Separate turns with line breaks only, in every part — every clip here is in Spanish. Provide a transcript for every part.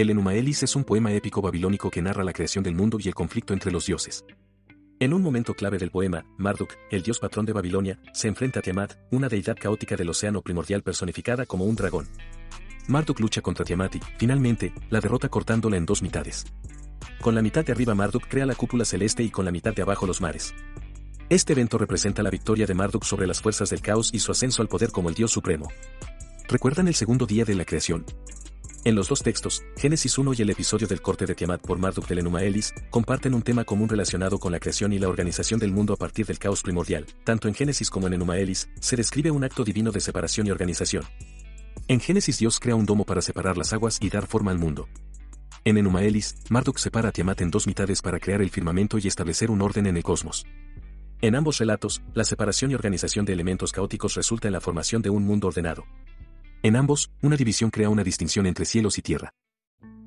El Enuma Elis es un poema épico babilónico que narra la creación del mundo y el conflicto entre los dioses. En un momento clave del poema, Marduk, el dios patrón de Babilonia, se enfrenta a Tiamat, una deidad caótica del océano primordial personificada como un dragón. Marduk lucha contra Tiamat y, finalmente, la derrota cortándola en dos mitades. Con la mitad de arriba Marduk crea la cúpula celeste y con la mitad de abajo los mares. Este evento representa la victoria de Marduk sobre las fuerzas del caos y su ascenso al poder como el dios supremo. ¿Recuerdan el segundo día de la creación? En los dos textos, Génesis 1 y el episodio del corte de Tiamat por Marduk del Enuma Elis, comparten un tema común relacionado con la creación y la organización del mundo a partir del caos primordial. Tanto en Génesis como en Enuma Elis, se describe un acto divino de separación y organización. En Génesis Dios crea un domo para separar las aguas y dar forma al mundo. En Enuma Elis, Marduk separa a Tiamat en dos mitades para crear el firmamento y establecer un orden en el cosmos. En ambos relatos, la separación y organización de elementos caóticos resulta en la formación de un mundo ordenado. En ambos, una división crea una distinción entre cielos y tierra.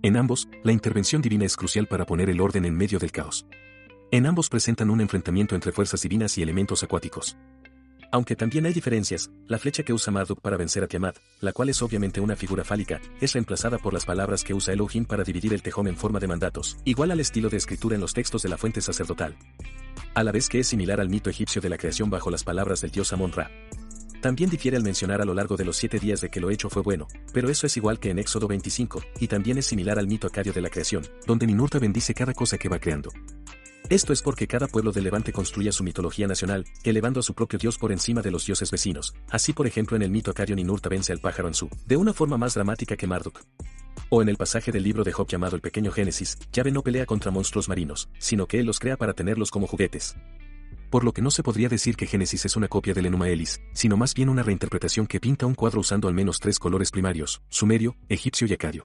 En ambos, la intervención divina es crucial para poner el orden en medio del caos. En ambos presentan un enfrentamiento entre fuerzas divinas y elementos acuáticos. Aunque también hay diferencias, la flecha que usa Marduk para vencer a Tiamat, la cual es obviamente una figura fálica, es reemplazada por las palabras que usa Elohim para dividir el tejón en forma de mandatos, igual al estilo de escritura en los textos de la fuente sacerdotal. A la vez que es similar al mito egipcio de la creación bajo las palabras del dios Amon-Ra. También difiere al mencionar a lo largo de los siete días de que lo hecho fue bueno, pero eso es igual que en Éxodo 25, y también es similar al mito acadio de la creación, donde Ninurta bendice cada cosa que va creando. Esto es porque cada pueblo del Levante construye su mitología nacional, elevando a su propio dios por encima de los dioses vecinos. Así por ejemplo en el mito acadio Ninurta vence al pájaro Ansu, de una forma más dramática que Marduk. O en el pasaje del libro de Job llamado el Pequeño Génesis, Yahvé no pelea contra monstruos marinos, sino que él los crea para tenerlos como juguetes por lo que no se podría decir que Génesis es una copia del Enuma Elis, sino más bien una reinterpretación que pinta un cuadro usando al menos tres colores primarios, sumerio, egipcio y acadio.